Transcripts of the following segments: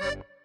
you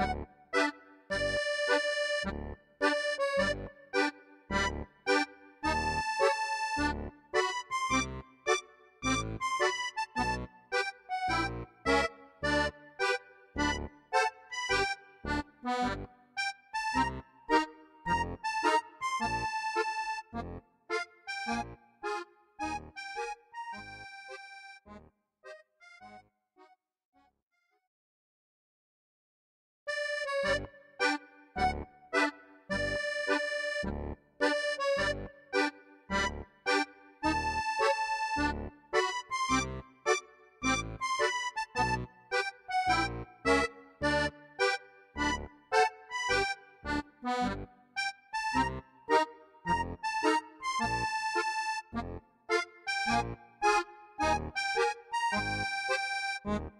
you Thank you.